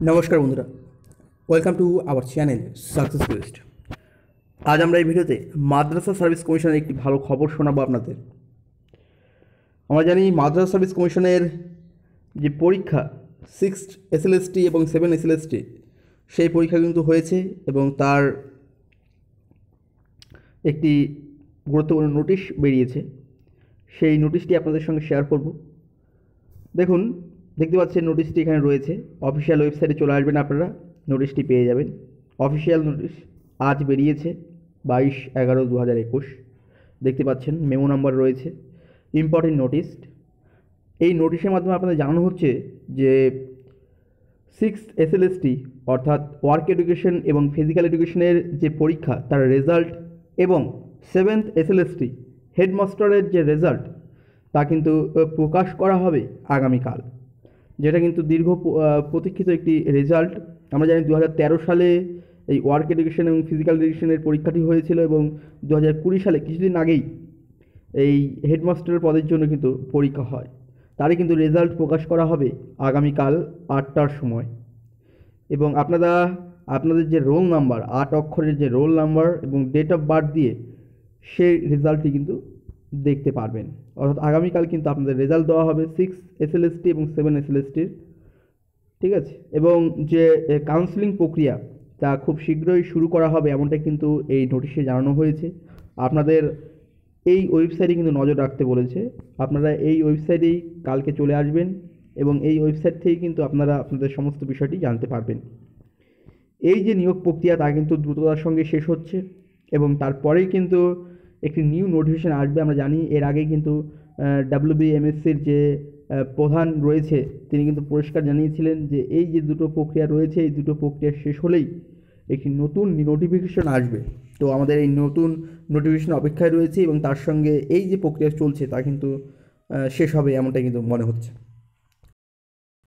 নমস্কার বন্ধুরা। Welcome to our channel success best আজ আমরা এই ভিডিওতে মাদ্রাসা সার্ভিস কমিশনের একটি ভালো খবর শোনাবো আপনাদের। আমরা জানি মাদ্রাসা সার্ভিস কমিশনের যে পরীক্ষা সিক্স এসএলএসটি এবং সেভেন এসএলএসটি সেই পরীক্ষা কিন্তু হয়েছে এবং তার একটি গুরুত্বপূর্ণ নোটিশ বেরিয়েছে। সেই নোটিশটি আপনাদের সঙ্গে শেয়ার করব। দেখুন দেখতে পাচ্ছেন নোটিশটি এখানে রয়েছে। অফিসিয়াল ওয়েবসাইটে চলে আসবেন আপনারা নোটিশটি পেয়ে যাবেন। অফিসিয়াল নোটিশ আজ বেরিয়েছে বাইশ এগারো দু হাজার একুশ। দেখতে পাচ্ছেন মেমো নাম্বার রয়েছে। ইম্পর্টেন্ট নোটিশ এই নোটিশের মাধ্যমে আপনাদের জানানো হচ্ছে যে সিক্স এসএলএসটি অর্থাৎ ওয়ার্ক এডুকেশন এবং ফিজিক্যাল এডুকেশনের যে পরীক্ষা, তার রেজাল্ট এবং সেভেন্থ এসএলএসটি হেডমাস্টারের যে রেজাল্ট তা কিন্তু প্রকাশ করা হবে আগামীকাল। যেটা কিন্তু দীর্ঘ প্রতীক্ষিত একটি রেজাল্ট আমরা জানি দু হাজার তেরো সালে এই ওয়ার্ক এডুকেশন এবং ফিজিক্যাল এডুকেশনের পরীক্ষাটি হয়েছিল এবং দু সালে কিছুদিন আগেই এই হেডমাস্টারের পদের জন্য কিন্তু পরীক্ষা হয়। তারই কিন্তু রেজাল্ট প্রকাশ করা হবে আগামীকাল আটটার সময়। এবং আপনারা, আপনাদের যে রোল নাম্বার আট অক্ষরের যে রোল নাম্বার এবং ডেট অফ বার্থ দিয়ে সেই রেজাল্টটি কিন্তু দেখতে পারবেন। অর্থাৎ আগামীকাল কিন্তু আপনাদের রেজাল্ট দেওয়া হবে সিক্স এসএলএসটি এবং সেভেন এসএলএসটির ঠিক আছে? এবং যে কাউন্সিলিং প্রক্রিয়া, তা খুব শীঘ্রই শুরু করা হবে এমনটা কিন্তু এই নোটিশে জানানো হয়েছে। আপনাদের এই ওয়েবসাইটে কিন্তু নজর রাখতে বলেছে। আপনারা এই ওয়েবসাইটেই কালকে চলে আসবেন এবং এই ওয়েবসাইট থেকেই কিন্তু আপনারা আপনাদের সমস্ত বিষয়টি জানতে পারবেন। এই যে নিয়োগ প্রক্রিয়া, তা কিন্তু দ্রুততার সঙ্গে শেষ হচ্ছে এবং তারপরেই কিন্তু একটি নিউ নোটিফিকেশান আসবে, আমরা জানি এর আগে কিন্তু ডাব্লিউবিএমএসসির যে প্রধান রয়েছে, তিনি কিন্তু পরিষ্কার জানিয়েছিলেন যে এই যে দুটো প্রক্রিয়া রয়েছে, এই দুটো প্রক্রিয়া শেষ হলেই একটি নতুন নোটিফিকেশন আসবে। তো আমাদের এই নতুন নোটিফিকেশন অপেক্ষায় রয়েছে এবং তার সঙ্গে এই যে প্রক্রিয়া চলছে, তা কিন্তু শেষ হবে এমনটাই কিন্তু মনে হচ্ছে।